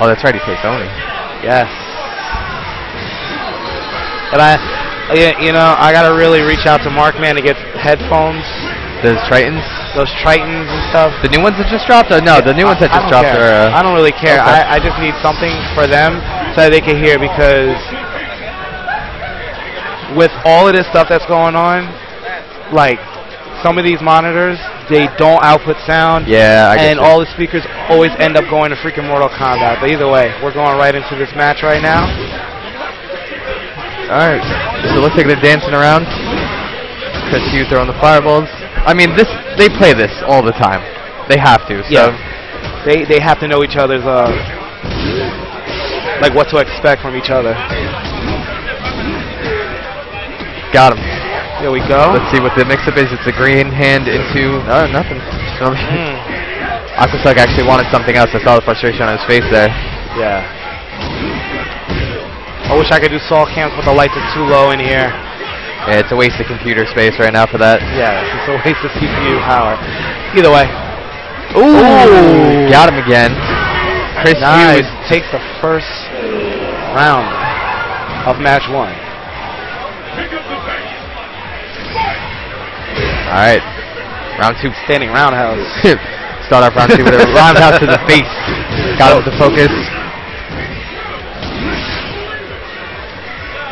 Oh, that's right. He plays Oni. Yes. And I, you know, I gotta really reach out to Markman to get headphones, Those Trittons. those Trittons and stuff. The new ones that just dropped? Uh, no, the new ones that I- I just don't dropped care. are. Uh, I don't really care. okay. I, I just need something for them so that they can hear because with all of this stuff that's going on, like some of these monitors, they don't output sound. yeah, I and you. all the speakers always end up going to freaking Mortal Kombat. But either way, we're going right into this match right now. All right. So it looks like they're dancing around. Chris Hu throwing the fireballs. I mean, this they play this all the time. They have to. So Yeah. They they have to know each other's uh like what to expect from each other. got him. Here we go. Let's see what the mix-up is. It's a green hand into no nothing. So- Mm, Aquasilk actually wanted something else. I saw the frustration on his face there. yeah. I wish I could do saw cams, but the lights are too low in here. Yeah, it's a waste of computer space right now for that. Yeah, it's a waste of CPU power. Either way, Ooh, got him again. Chris nice. Hughes. Takes the first round of match one. All right, round two. Standing roundhouse. Start off round two with a roundhouse to the face. Got him to focus.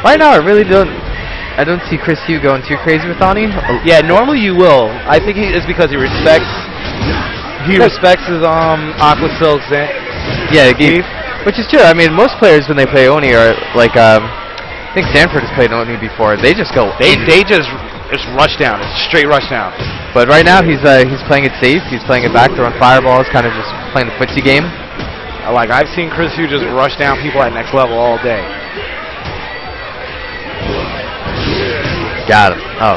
Right now, I really don't. I don't see Chris Hu going too crazy with Oni. Oh, Yeah, normally you will. I think he, it's because he respects he respects his um Aqua Silks and Yeah, he- which is true. I mean, most players when they play Oni are like, um, I think Stanford has played Oni before. They just go. they they just it's rush down. It's straight rush down. But right now he's uh, he's playing it safe. He's playing it back, throwing fireballs, kind of just playing the footsie game. Uh, Like I've seen Chris Hu just rush down people at next level all day. Got him. Oh.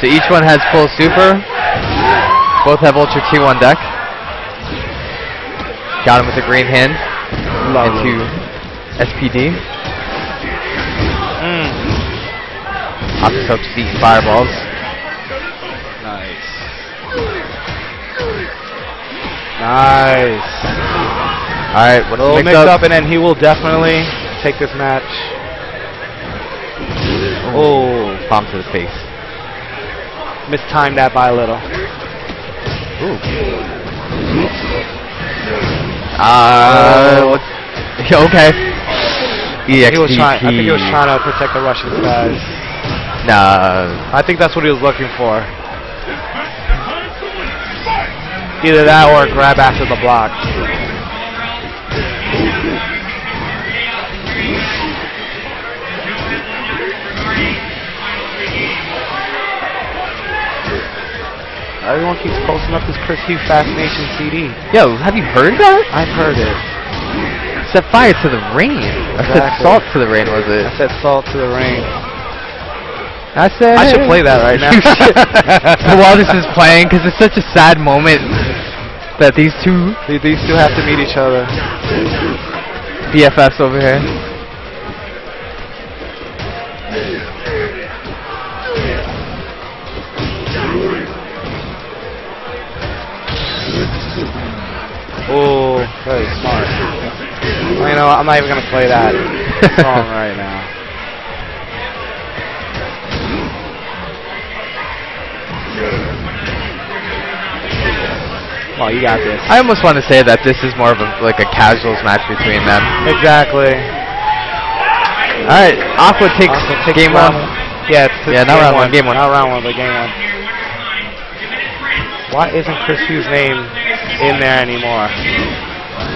So each one has full super. Both have Ultra T1 deck. Got him with a green hand into SPD. Aquasilk's eating fireballs. Nice. Nice. Alright, what's Little the mix mix up up? and then he will definitely take this match. Oh, Palm to the face. mistimed that by a little. Ooh. Uh, what's, okay. EXP He was trying. I think he was trying to protect the Russian skies. Nah. I think that's what he was looking for. Either that or grab after the block. Everyone keeps posting up this Chris Hu Fascination CD. Yo, have you heard that? I've heard it. Set fire to the rain. I said salt to the rain, was it? I said salt to the rain. I said. I should play that right now. So while this is playing, because it's such a sad moment that these two These- These two have to meet each other. BFFs over here. Oh, very smart. Well, you know, I'm not even gonna play that song right now. Well, you got this. I almost want to say that this is more of a like a casuals match between them. Exactly. All right, Aqua takes Aqua takes game round one. Yeah, it's, it's Yeah, not game round one, game one. Not round one, but game one. Why isn't Chris Hu's name in there anymore?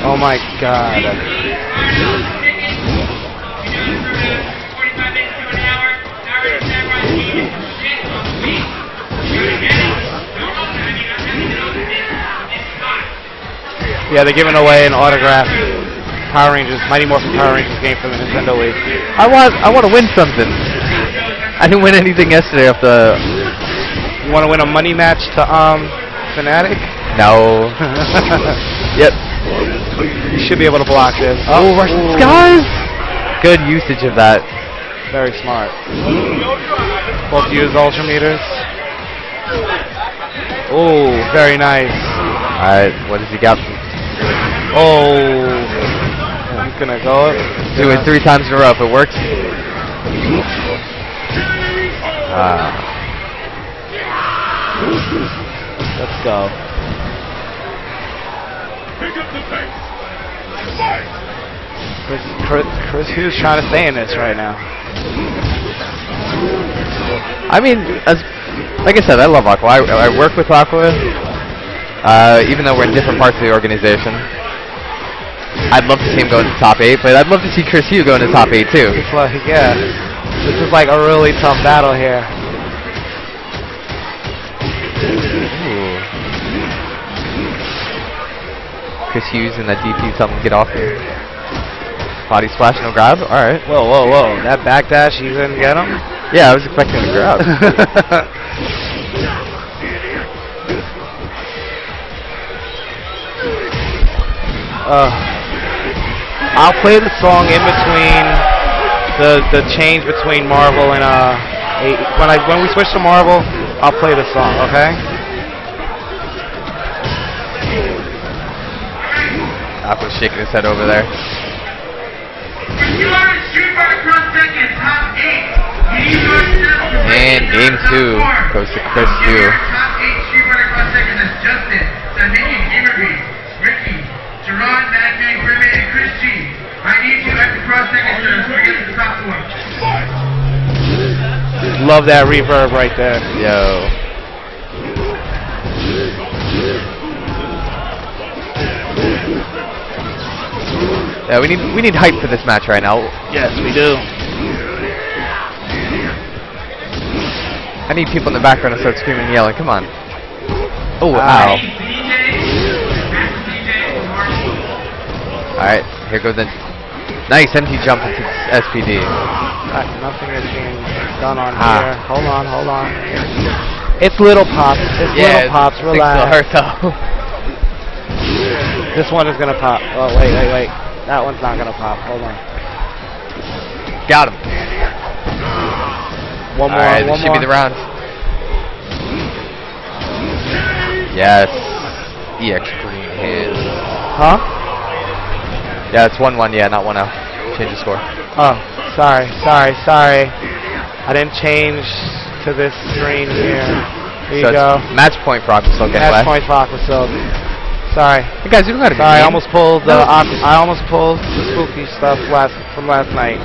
Oh my god. Yeah, they're giving away an autograph Power Rangers, Mighty Morphin Power Rangers game for the Nintendo Wii. I want I want to win something. I didn't win anything yesterday off the. You want to win a money match to um Fnatic? No. yep. You should be able to block this. Oh, Russian ooh, skies. Good usage of that. Very smart. Both use ultra meters. Oh, very nice. All right, what does he got? Oh. He's gonna go. Do it three times in a row if it works. Ah. Let's go. Chris, Chris, Chris Hu's trying to stay in this right now. I mean, as like I said, I love Aqua. I, I work with Aqua, uh, even though we're in different parts of the organization. I'd love to see him go into top eight, but I'd love to see Chris Hu go into top eight too. It's like, yeah, this is like a really tough battle here. Chris Hu's and that DP, something get off him. Body splash, no grab. All right. Whoa, whoa, whoa! That backdash, you didn't get him. Yeah, I was expecting a grab. uh, I'll play the song in between the the change between Marvel and uh when I when we switch to Marvel, I'll play the song. Okay. Aqua's shaking his head over there. And game two goes to Chris Hu. Love that reverb right there. Yo. Yeah, we need we need hype for this match right now. Yes, we do. I need people in the background to start screaming and yelling. Come on. Oh, Ow. ow. Alright, here goes the nice empty jump into SPD. Uh, nothing is being done on Ah. here. Hold on, hold on. It's little pops. It's Yeah, little pops. things will Relax. hurt though. This one is gonna pop. Oh wait, wait, wait. That one's not gonna pop. Hold on. Got him. One more. Alright, one this should more. be the round. Yes. EX green hit. Huh? Yeah, it's 1-1, yeah, not 1-0. Change the score. Oh, sorry, sorry, sorry. I didn't change to this screen here. Here you so go. match point for Aquasilk Match point for Aquasilk. Sorry. Hey guys, you gotta be Sorry, I almost pulled the. I almost pulled the spooky stuff last from last night.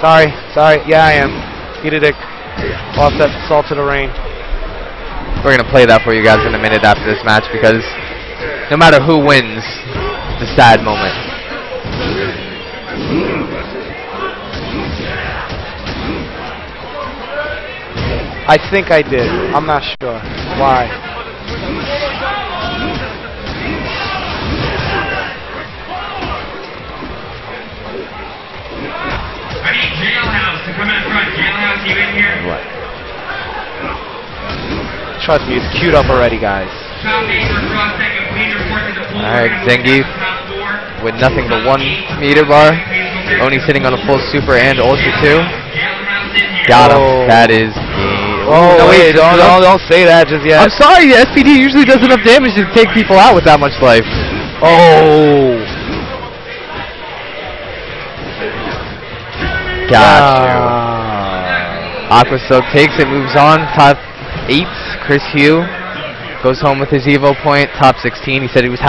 Sorry, sorry. Yeah, I am. Eat a dick. that salt to the rain. We're gonna play that for you guys in a minute after this match because no matter who wins, it's a sad moment. I think I did. I'm not sure. Why? I need Jailhouse to come out front. Jailhouse, you in here? What? Trust me, it's queued up already, guys. Top eight for cross second. Please report to the pool. Alright, We're Zengi go down to top four. With nothing but one meter bar. Only sitting on a full super and ultra two. Jailhouse in here. Got him. Oh. That is game. Oh No, wait, don't, don't don't say that just yet. I'm sorry, the SPD usually does enough damage to take people out with that much life. Oh. Got Ah. you. Aqua Silk takes it, moves on. Top eight, Chris Hu goes home with his Evo point. Top 16. He said he was happy.